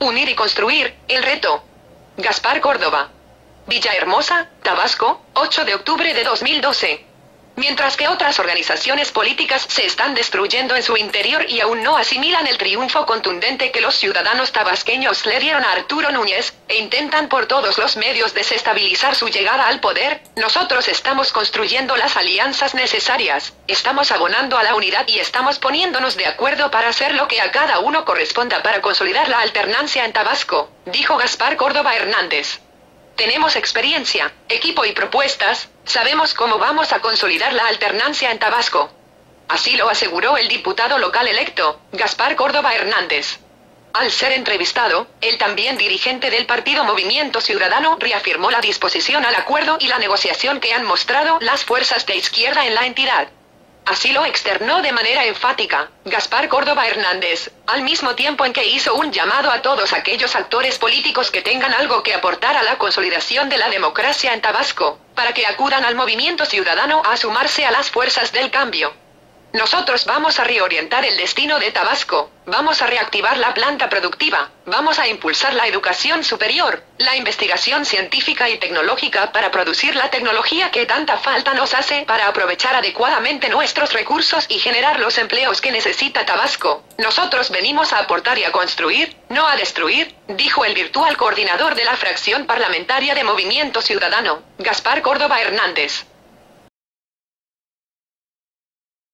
Unir y construir, el reto. Gaspar Córdoba. Villahermosa, Tabasco, 8 de octubre de 2012. Mientras que otras organizaciones políticas se están destruyendo en su interior y aún no asimilan el triunfo contundente que los ciudadanos tabasqueños le dieron a Arturo Núñez, e intentan por todos los medios desestabilizar su llegada al poder, nosotros estamos construyendo las alianzas necesarias, estamos abonando a la unidad y estamos poniéndonos de acuerdo para hacer lo que a cada uno corresponda para consolidar la alternancia en Tabasco, dijo Gaspar Córdoba Hernández. Tenemos experiencia, equipo y propuestas, sabemos cómo vamos a consolidar la alternancia en Tabasco. Así lo aseguró el diputado local electo, Gaspar Córdoba Hernández. Al ser entrevistado, el también dirigente del partido Movimiento Ciudadano reafirmó la disposición al acuerdo y la negociación que han mostrado las fuerzas de izquierda en la entidad. Así lo externó de manera enfática Gaspar Córdoba Hernández, al mismo tiempo en que hizo un llamado a todos aquellos actores políticos que tengan algo que aportar a la consolidación de la democracia en Tabasco, para que acudan al movimiento ciudadano a sumarse a las fuerzas del cambio. Nosotros vamos a reorientar el destino de Tabasco, vamos a reactivar la planta productiva, vamos a impulsar la educación superior, la investigación científica y tecnológica para producir la tecnología que tanta falta nos hace para aprovechar adecuadamente nuestros recursos y generar los empleos que necesita Tabasco. Nosotros venimos a aportar y a construir, no a destruir, dijo el virtual coordinador de la fracción parlamentaria de Movimiento Ciudadano, Gaspar Córdoba Hernández.